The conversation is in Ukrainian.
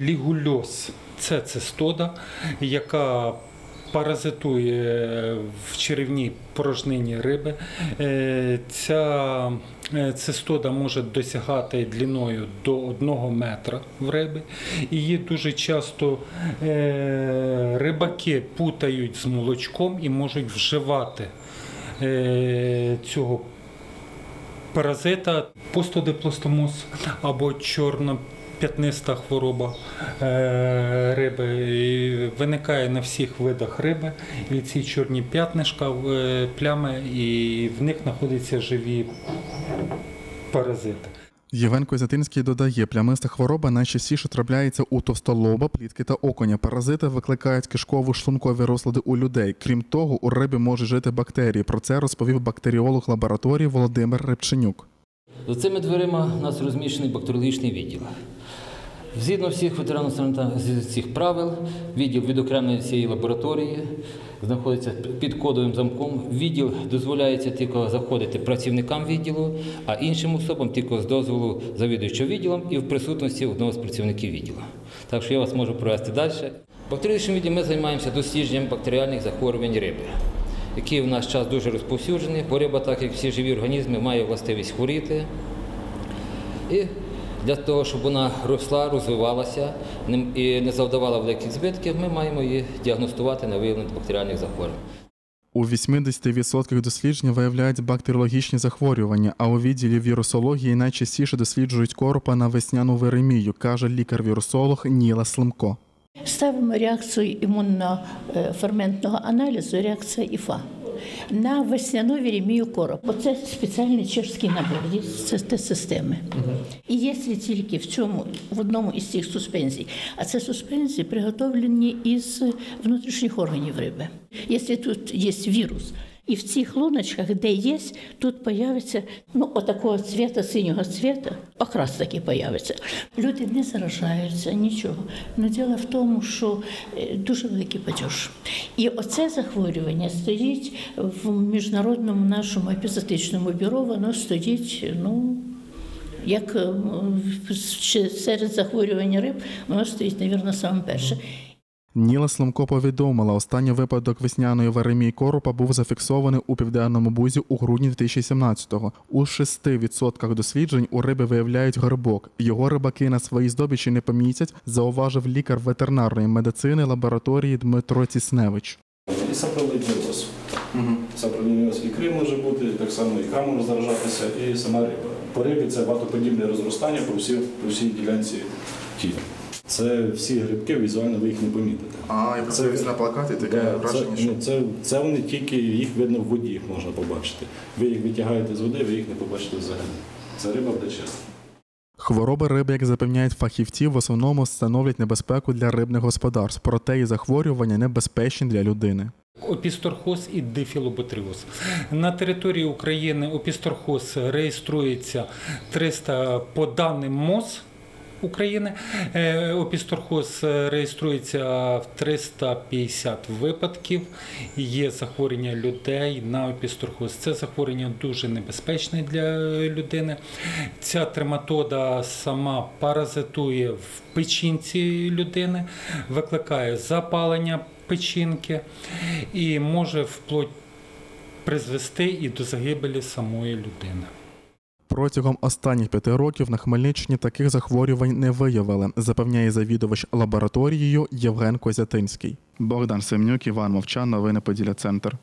Лігульоз це цистода, яка паразитує в черевній порожнині риби. Е, Ця е, цистода може досягати длиною до 1 метра в риби. Її дуже часто е, рибаки путають з молочком і можуть вживати цього паразита, постодиплостомоз або чорноп'ятниста хвороба е, риби. І виникає на всіх видах риби. І ці чорні п'ятнишка, е, плями, і в них знаходяться живі паразити. Євген Козятинський додає, плямиста хвороба найчастіше трапляється у товстолоба, плітки та оконя. Паразити викликають кишково-шлункові розлади у людей. Крім того, у рибі можуть жити бактерії. Про це розповів бактеріолог лабораторії Володимир Рибченюк. За цими дверима у нас розміщений бактеріологічний відділ. Згідно всіх ветеринарно-санітарних цих правил, відділ відокремлений від цієї лабораторії, знаходиться під кодовим замком. Відділ дозволяється тільки заходити працівникам відділу, а іншим особам тільки з дозволу завідуючого відділом і в присутності одного з працівників відділу. Так що я вас можу провести далі. В бактеріологічному відділі ми займаємося дослідженням бактеріальних захворювань риби, які в наш час дуже розповсюджені, бо риба, так як всі живі організми, має властивість хворіти. І для того, щоб вона росла, розвивалася і не завдавала великих збитків, ми маємо її діагностувати на виявлення бактеріальних захворювань. У 80% досліджень виявляють бактеріологічні захворювання, а у відділі вірусології найчастіше досліджують коропа на весняну виремію, каже лікар-вірусолог Ніла Слимко. Ставимо реакцію імуноферментного аналізу, реакція ІФА. На весняну ремію короб. Оце спеціальний чешський набор є з тест-системи. І якщо тільки в цьому, в одному із цих суспензій, а це суспензії приготовлені із внутрішніх органів риби. Якщо тут є вірус, і в цих луночках, де є, тут появиться ну, отакого цвіта, синього цвіта, окрас такий появиться. Люди не заражаються, нічого. Ну діло в тому, що е, дуже великий падеж. І оце захворювання стоїть в міжнародному нашому епізотичному бюро, воно стоїть, ну. Як серед захворювань риб, воно стоїть, мабуть, саме перше. Ніла Сломко повідомила, останній випадок весняної варемії коропа був зафіксований у південному бузі у грудні 2017-го. У 6% досліджень у риби виявляють грибок. Його рибаки на своїй здобичі не помітять, зауважив лікар ветеринарної медицини лабораторії Дмитро Цісневич. І сапролидіоз. Сапролидіоз ікри може бути, так само ікра може заражатися, і сама риба. По рибі це багатоподібне розростання по всій, по всій ділянці тіла. Це всі грибки, візуально ви їх не помітите. А, я Це- на плакаті Да, це, ну, це, це вони тільки їх видно в воді, їх можна побачити. Ви їх витягаєте з води, ви їх не побачите взагалі. Це риба буде чиста. Хвороби риби, як запевняють фахівці, в основному становлять небезпеку для рибних господарств, проте і захворювання небезпечні для людини. Опісторхоз і дифілоботріоз. На території України опісторхоз реєструється 300 по даним МОЗ України. Е, Опісторхоз реєструється в 350 випадків. Є захворювання людей на опісторхоз. Це захворювання дуже небезпечне для людини. Ця трематода сама паразитує в печінці людини, викликає запалення печінки і може вплоть призвести і до загибелі самої людини. Протягом останніх п'яти років на Хмельниччині таких захворювань не виявили, запевняє завідувач лабораторією Євген Козятинський. Богдан Семнюк, Іван Мовчан, новини Поділя Центр.